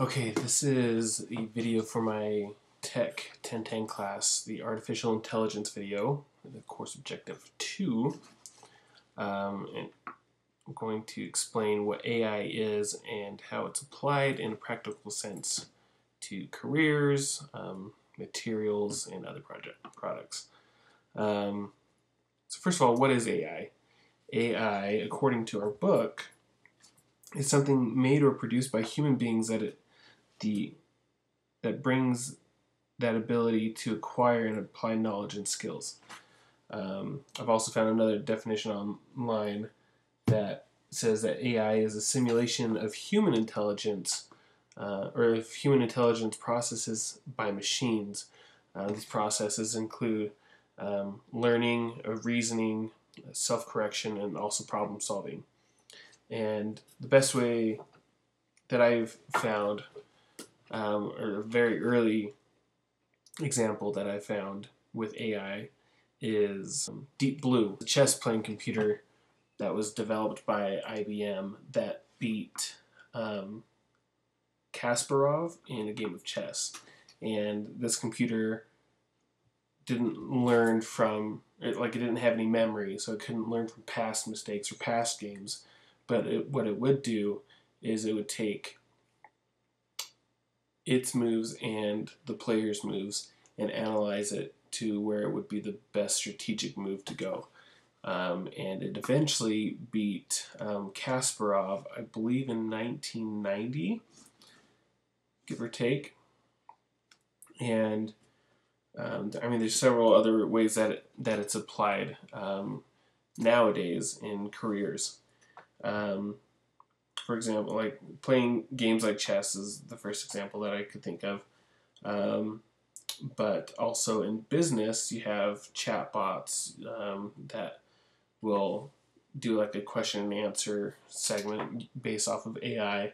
Okay, this is a video for my Tech 1010 class, the Artificial Intelligence video, the course objective 2. Um, and I'm going to explain what AI is and how it's applied in a practical sense to careers, um, materials, and other project products. Um, so first of all, what is AI? AI, according to our book, is something made or produced by human beings that it, the that brings that ability to acquire and apply knowledge and skills. Um, I've also found another definition online that says that AI is a simulation of human intelligence uh, or of human intelligence processes by machines. Uh, these processes include um, learning, uh, reasoning, self correction, and also problem solving. And the best way that I've found, um, or a very early example that I found with AI, is Deep Blue, the chess playing computer that was developed by IBM that beat um, Kasparov in a game of chess. And this computer didn't learn from it, like it didn't have any memory, so it couldn't learn from past mistakes or past games. But it, what it would do is it would take its moves and the player's moves and analyze it to where it would be the best strategic move to go. Um, and it eventually beat um, Kasparov, I believe, in 1990, give or take. And um, I mean, there's several other ways that it, that it's applied um, nowadays in careers. Um, for example, like playing games like chess is the first example that I could think of. Um, but also in business, you have chatbots um, that will do like a question and answer segment based off of AI.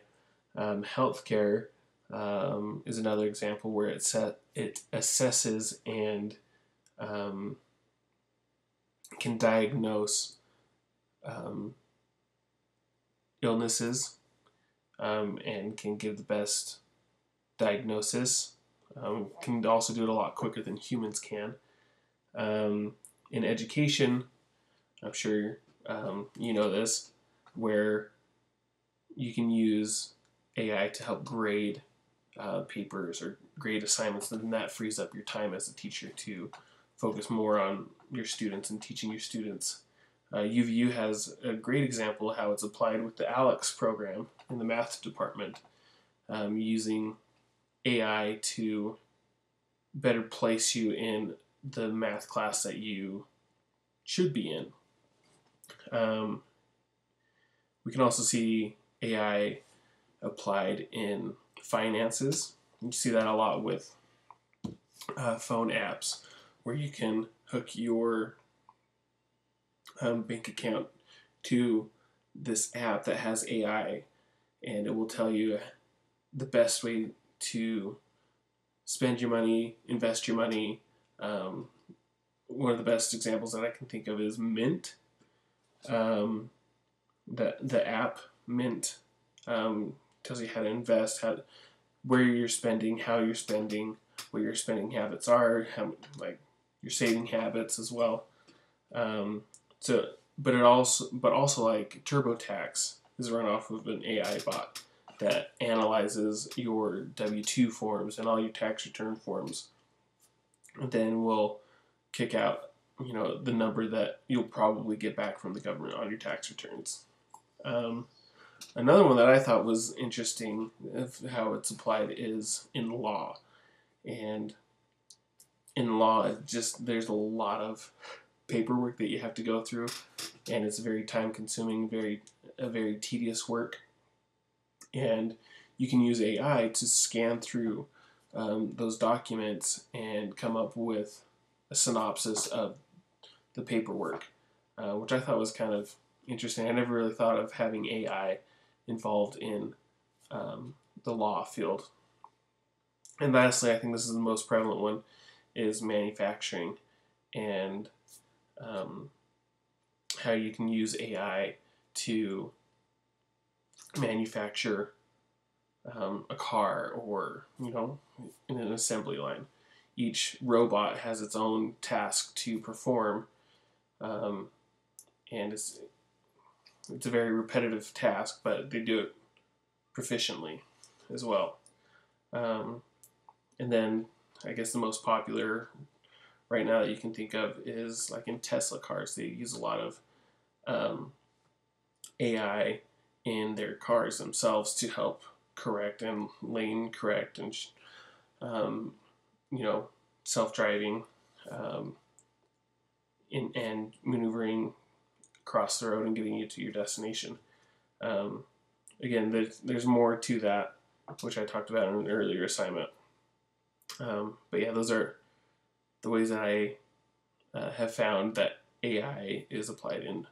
Um, healthcare um, is another example where it set it assesses and um, can diagnose um, illnesses um, and can give the best diagnosis. Um, can also do it a lot quicker than humans can. Um, in education, I'm sure you know this, where you can use AI to help grade uh, papers or grade assignments, then that frees up your time as a teacher to focus more on your students and teaching your students. Uh, UVU has a great example how it's applied with the ALEKS program in the math department, um, using AI to better place you in the math class that you should be in. Um, we can also see AI applied in finances. You see that a lot with uh, phone apps where you can hook your um, bank account to this app that has AI and it will tell you the best way to spend your money, invest your money. Um, one of the best examples that I can think of is Mint. Um, the the app Mint um, tells you how to invest, how where you're spending, how you're spending, what your spending habits are, how like your saving habits as well. Um, so, but it also, but also like TurboTax is run off of an AI bot that analyzes your W two forms and all your tax return forms, and then will kick out you know the number that you'll probably get back from the government on your tax returns. Um, Another one that I thought was interesting of how it's applied is in law. And in law, just there's a lot of paperwork that you have to go through, and it's very time consuming, very a very tedious work. And you can use AI to scan through um, those documents and come up with a synopsis of the paperwork, uh, which I thought was kind of interesting. I never really thought of having AI involved in um, the law field. And lastly, I think this is the most prevalent one, is manufacturing and um, how you can use AI to manufacture um, a car or you know in an assembly line. Each robot has its own task to perform, um, and it's it's a very repetitive task, but they do it proficiently as well. Um, and then I guess the most popular right now that you can think of is like in Tesla cars. They use a lot of um, AI in their cars themselves to help correct and lane correct and um, you know self-driving um, and maneuvering across the road and getting you to your destination. Um, again, there's, there's more to that, which I talked about in an earlier assignment. Um, but yeah, those are the ways that I uh, have found that AI is applied in